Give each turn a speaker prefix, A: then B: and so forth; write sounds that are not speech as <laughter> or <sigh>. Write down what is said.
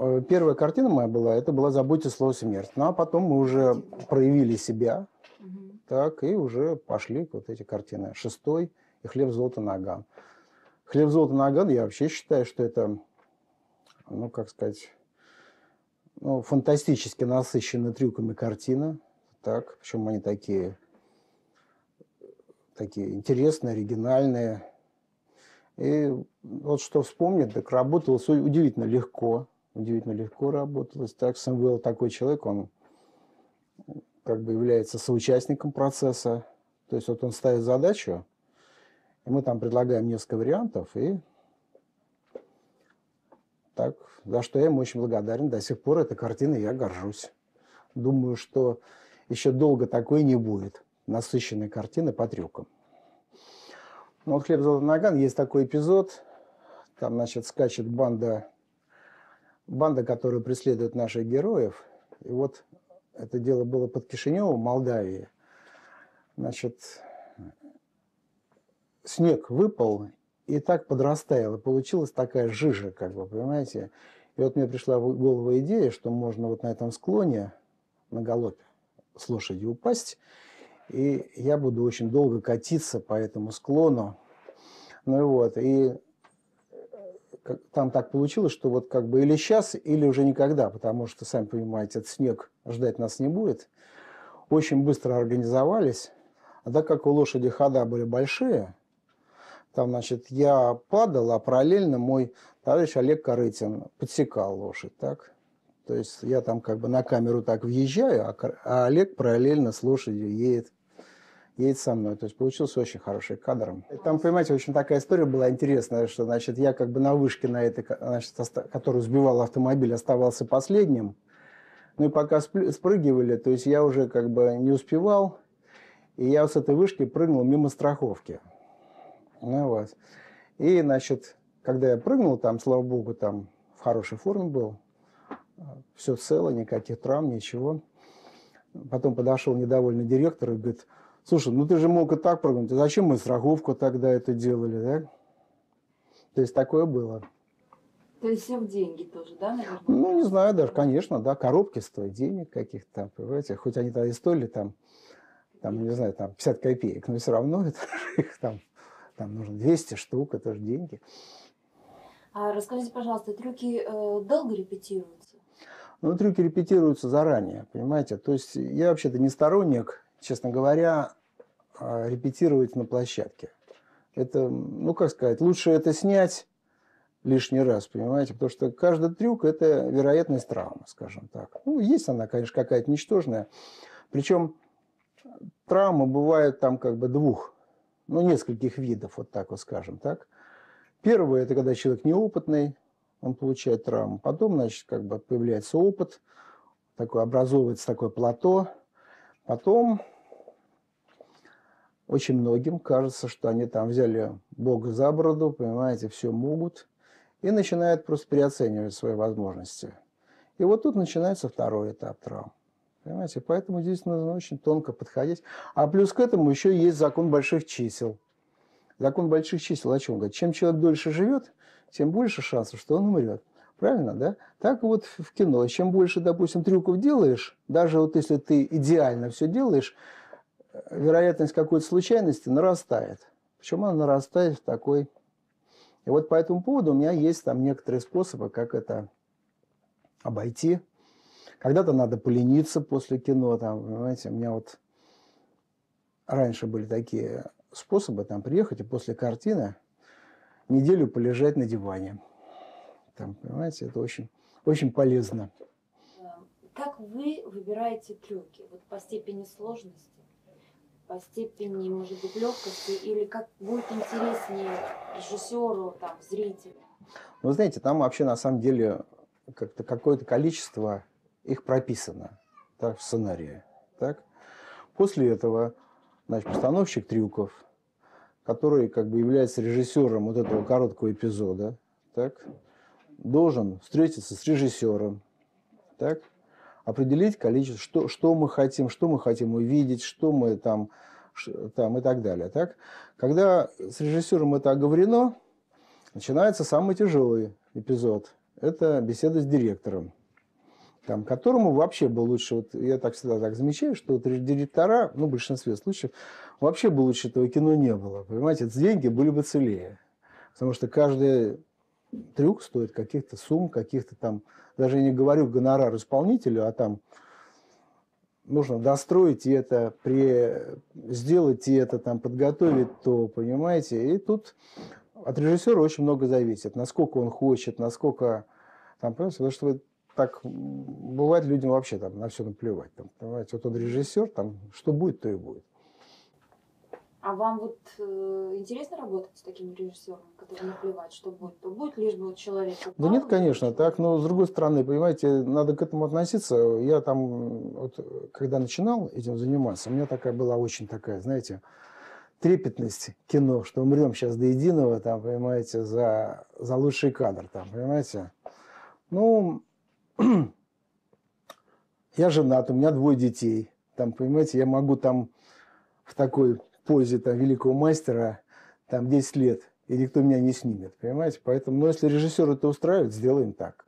A: э, первая картина моя была, это была «Забудьте слово смерть». Ну, а потом мы уже проявили себя, угу. так, и уже пошли вот эти картины. «Шестой» и «Хлеб, золото, наган». «Хлеб, золото, наган» я вообще считаю, что это, ну, как сказать, ну, фантастически насыщенная трюками картина. Так, причем они такие, такие интересные, оригинальные. И вот что вспомнить, так работалось удивительно легко. Удивительно легко работалось. Так, Сэмвелл такой человек, он как бы является соучастником процесса. То есть вот он ставит задачу, и мы там предлагаем несколько вариантов, и так, за что я ему очень благодарен. До сих пор этой картиной я горжусь. Думаю, что еще долго такой не будет. Насыщенной картины по трюкам. Ну, вот «Хлеб, золото, наган» есть такой эпизод. Там, значит, скачет банда, банда, которая преследует наших героев. И вот это дело было под Кишиневым, Молдавии. Значит, снег выпал, и так подрастаял. И получилась такая жижа, как бы, понимаете. И вот мне пришла в голову идея, что можно вот на этом склоне, на галопе, с лошади упасть, и я буду очень долго катиться по этому склону. Ну вот, и там так получилось, что вот как бы или сейчас, или уже никогда, потому что, сами понимаете, этот снег ждать нас не будет. Очень быстро организовались, а так как у лошади хода были большие, там, значит, я падал, а параллельно мой товарищ Олег Корытин подсекал лошадь, так? То есть я там как бы на камеру так въезжаю, а, а Олег параллельно с лошадью едет едет со мной. То есть получился очень хороший кадр. Там, понимаете, очень такая история была интересная, что, значит, я как бы на вышке, на этой, значит, которую сбивал автомобиль, оставался последним. Ну и пока спрыгивали, то есть я уже как бы не успевал, и я с этой вышки прыгнул мимо страховки. Ну вот. И, значит, когда я прыгнул, там, слава богу, там в хорошей форме был, все цело, никаких травм, ничего. Потом подошел недовольный директор и говорит, Слушай, ну ты же мог и так прыгнуть. Зачем мы страховку тогда это делали, да? То есть такое было.
B: То есть все в деньги тоже, да,
A: наверное? Ну, не знаю даже, конечно, да, коробки стоят денег каких-то, понимаете, хоть они тогда и стоили там, там, не знаю, там 50 копеек, но все равно <laughs> это их там, там нужно 200 штук, это же деньги.
B: А расскажите, пожалуйста, трюки э, долго репетируются?
A: Ну, трюки репетируются заранее, понимаете, то есть я вообще-то не сторонник честно говоря, а, репетировать на площадке. Это, ну как сказать, лучше это снять лишний раз, понимаете, потому что каждый трюк – это вероятность травмы, скажем так. Ну, есть она, конечно, какая-то ничтожная. Причем травмы бывают там как бы двух, ну, нескольких видов, вот так вот скажем так. Первое – это когда человек неопытный, он получает травму. Потом, значит, как бы появляется опыт, такой образовывается такое плато – Потом очень многим кажется, что они там взяли Бога за бороду, понимаете, все могут, и начинают просто переоценивать свои возможности. И вот тут начинается второй этап травм. Понимаете, поэтому здесь нужно очень тонко подходить. А плюс к этому еще есть закон больших чисел. Закон больших чисел о чем говорит? Чем человек дольше живет, тем больше шансов, что он умрет. Правильно, да? Так вот в кино. Чем больше, допустим, трюков делаешь, даже вот если ты идеально все делаешь, вероятность какой-то случайности нарастает. Причем она нарастает в такой... И вот по этому поводу у меня есть там некоторые способы, как это обойти. Когда-то надо полениться после кино, там, понимаете, у меня вот раньше были такие способы, там, приехать и после картины неделю полежать на диване. Там, понимаете, это очень, очень полезно.
B: Как вы выбираете трюки? Вот по степени сложности, по степени, может быть, легкости, или как будет интереснее режиссеру, там, зрителю?
A: Ну, знаете, там вообще на самом деле как-то какое-то количество их прописано так, в сценарии. Так? После этого значит, постановщик трюков, который как бы является режиссером вот этого короткого эпизода, так, должен встретиться с режиссером, так, определить количество, что, что мы хотим, что мы хотим увидеть, что мы там, там и так далее. Так? Когда с режиссером это оговорено, начинается самый тяжелый эпизод. это беседа с директором, там, которому вообще бы лучше, вот я так всегда так замечаю, что вот директора, ну, в большинстве случаев, вообще бы лучше этого кино не было, понимаете, деньги были бы целее, потому что каждый трюк стоит каких-то сумм, каких-то там, даже не говорю гонорар исполнителю, а там нужно достроить и это, при, сделать и это, там, подготовить то, понимаете, и тут от режиссера очень много зависит, насколько он хочет, насколько, там, понимаете, потому что вы так, бывает людям вообще там на все наплевать, там, понимаете, вот он режиссер, там, что будет, то и будет.
B: А вам вот э, интересно работать с таким режиссером, который наплевать, что будет? То будет лишь бы вот человек...
A: Да нет, конечно, так, но с другой стороны, понимаете, надо к этому относиться. Я там, вот, когда начинал этим заниматься, у меня такая была очень такая, знаете, трепетность кино, что умрем сейчас до единого, там, понимаете, за, за лучший кадр, там, понимаете. Ну, <clears throat> я женат, у меня двое детей, там, понимаете, я могу там в такой позе там, великого мастера там 10 лет, и никто меня не снимет, понимаете? Поэтому, ну, если режиссер это устраивает, сделаем так.